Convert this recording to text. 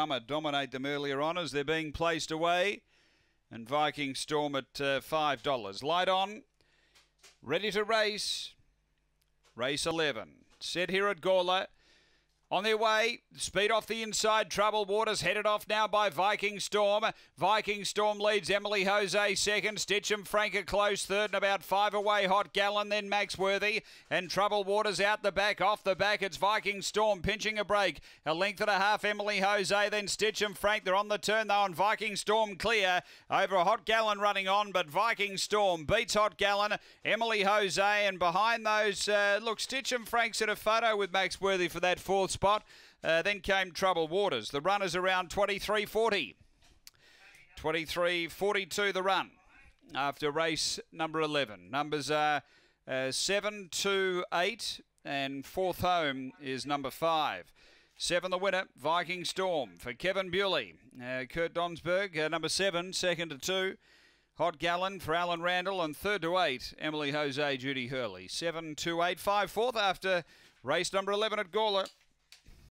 Summer dominate them earlier on as they're being placed away. And Viking Storm at uh, $5. Light on. Ready to race. Race 11. Set here at Gawler. On their way, speed off the inside. Trouble Waters headed off now by Viking Storm. Viking Storm leads Emily Jose second. Stitchem Franca close third and about five away. Hot Gallon then Max Worthy and Trouble Waters out the back. Off the back, it's Viking Storm pinching a break. A length and a half. Emily Jose then Stitchem Frank. They're on the turn though, and Viking Storm clear over a Hot Gallon running on, but Viking Storm beats Hot Gallon. Emily Jose and behind those, uh, look, Stitchem Frank's in a photo with Max Worthy for that fourth spot. Uh, then came Trouble Waters. The run is around 23.40. 23.42 the run after race number 11. Numbers are uh, 7 to 8 and fourth home is number 5. Seven the winner, Viking Storm for Kevin Bewley. Uh, Kurt Donsberg, uh, number seven, second to two. Hot Gallon for Alan Randall and third to eight, Emily Jose, Judy Hurley. Seven to eight, five fourth after race number 11 at Gawler.